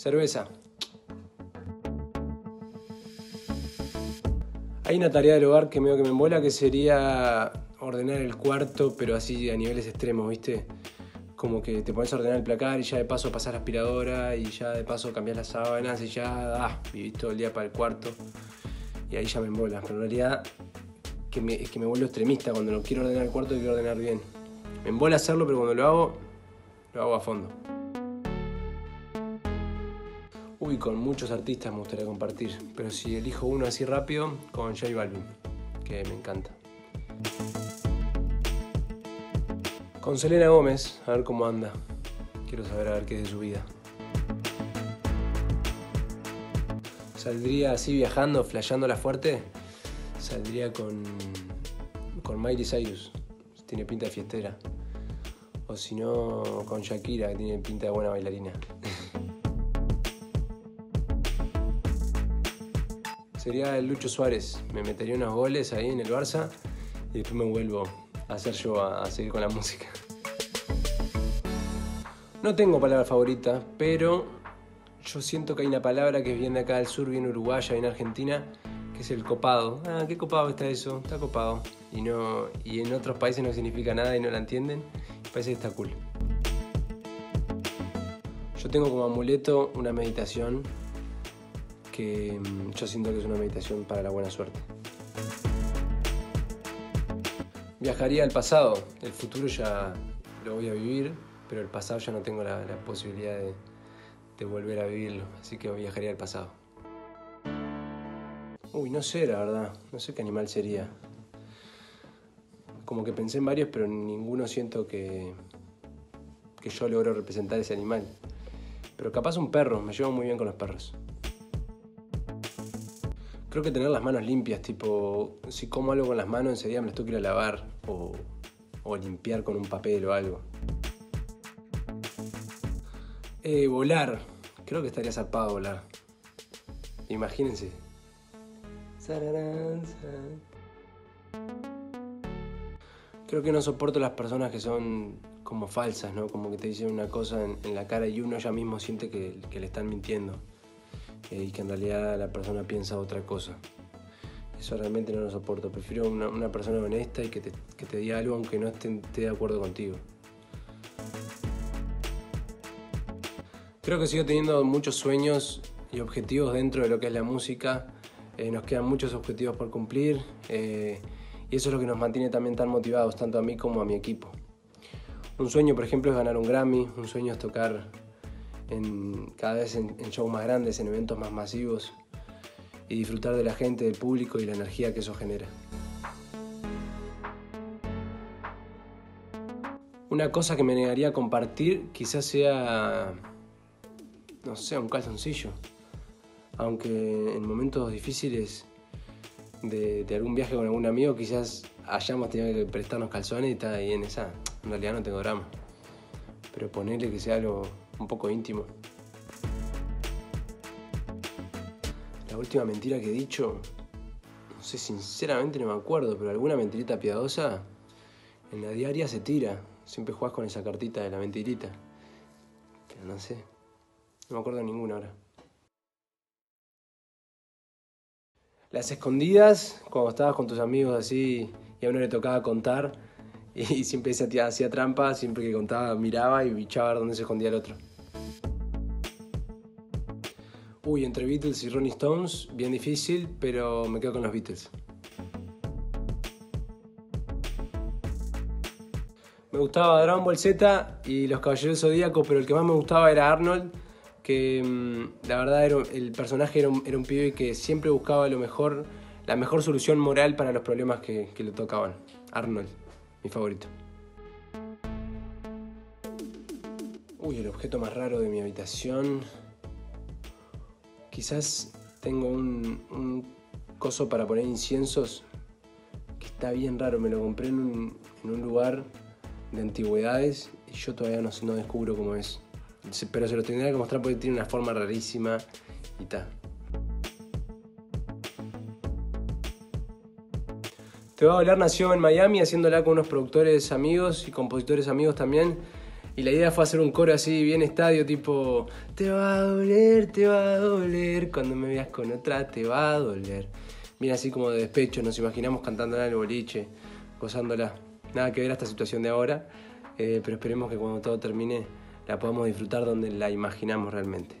Cerveza. Hay una tarea del hogar que medio que me embola que sería ordenar el cuarto, pero así a niveles extremos, ¿viste? Como que te pones a ordenar el placar y ya de paso pasar la aspiradora y ya de paso cambias las sábanas y ya, ah, vivís todo el día para el cuarto. Y ahí ya me embola. Pero en realidad es que me vuelvo extremista. Cuando no quiero ordenar el cuarto, quiero ordenar bien. Me embola hacerlo, pero cuando lo hago, lo hago a fondo. Uy, con muchos artistas me gustaría compartir, pero si elijo uno así rápido, con J Balvin, que me encanta. Con Selena Gómez, a ver cómo anda. Quiero saber a ver qué es de su vida. Saldría así viajando, la fuerte. Saldría con, con Miley Cyrus, tiene pinta de fiestera. O si no, con Shakira, que tiene pinta de buena bailarina. Sería el Lucho Suárez. Me metería unos goles ahí en el Barça y después me vuelvo a hacer yo a, seguir con la música. No tengo palabra favorita, pero yo siento que hay una palabra que viene de acá del sur, viene uruguaya, viene argentina, que es el copado. Ah, qué copado está eso, está copado. Y, no, y en otros países no significa nada y no la entienden. Parece que está cool. Yo tengo como amuleto una meditación que mm, yo siento que es una meditación para la buena suerte. Viajaría al pasado, el futuro ya lo voy a vivir, pero el pasado ya no tengo la, posibilidad de, de volver a vivirlo, así que viajaría al pasado. Uy, no sé, la verdad. No sé qué animal sería. Como que pensé en varios, pero ninguno siento que, que yo logro representar ese animal. Pero capaz un perro, me llevo muy bien con los perros. Creo que tener las manos limpias, tipo, si como algo con las manos enseguida me las tengo que ir a lavar o, o limpiar con un papel o algo. Eh, volar. Creo que estaría zarpado volar. Imagínense. Creo que no soporto las personas que son como falsas, ¿no? Como que te dicen una cosa en, la cara y uno ya mismo siente que, le están mintiendo eh, y que en realidad la persona piensa otra cosa. Eso realmente no lo soporto. Prefiero una, persona honesta y que te, diga algo aunque no esté, de acuerdo contigo. Creo que sigo teniendo muchos sueños y objetivos dentro de lo que es la música eh, nos quedan muchos objetivos por cumplir eh, y eso es lo que nos mantiene también tan motivados, tanto a mí como a mi equipo. Un sueño, por ejemplo, es ganar un Grammy, un sueño es tocar cada vez en, shows más grandes, en eventos más masivos y disfrutar de la gente, del público y la energía que eso genera. Una cosa que me negaría a compartir quizás sea, no sé, un calzoncillo aunque en momentos difíciles de, algún viaje con algún amigo quizás hayamos tenido que prestarnos calzones y está ahí en esa. En realidad no tengo drama. Pero ponerle que sea algo un poco íntimo. La última mentira que he dicho, no sé, sinceramente no me acuerdo, pero alguna mentirita piadosa en la diaria se tira. Siempre jugás con esa cartita de la mentirita. Pero no sé, no me acuerdo ninguna ahora. las escondidas, cuando estabas con tus amigos así y a uno le tocaba contar y siempre se hacía trampa, siempre que contaba miraba y bichaba a ver dónde se escondía el otro. Uy, entre Beatles y Ronnie Stones, bien difícil, pero me quedo con los Beatles. Me gustaba Dragon Ball Z y los Caballeros Zodíacos, pero el que más me gustaba era Arnold que mm, la verdad el personaje era un, era un, pibe que siempre buscaba lo mejor, la mejor solución moral para los problemas que, que le tocaban. Arnold, mi favorito. Uy, el objeto más raro de mi habitación. Quizás tengo un, coso para poner inciensos que está bien raro. Me lo compré en un, en un lugar de antigüedades y yo todavía no, no descubro cómo es. Pero se lo tendría que mostrar porque tiene una forma rarísima y tal. Te va a hablar nació en Miami haciéndola con unos productores amigos y compositores amigos también. Y la idea fue hacer un coro así, bien estadio, tipo, te va a doler, te va a doler, cuando me veas con otra te va a doler. Bien así como de despecho, nos imaginamos cantándola en el boliche, gozándola. Nada que ver a esta situación de ahora, eh, pero esperemos que cuando todo termine la podamos disfrutar donde la imaginamos realmente.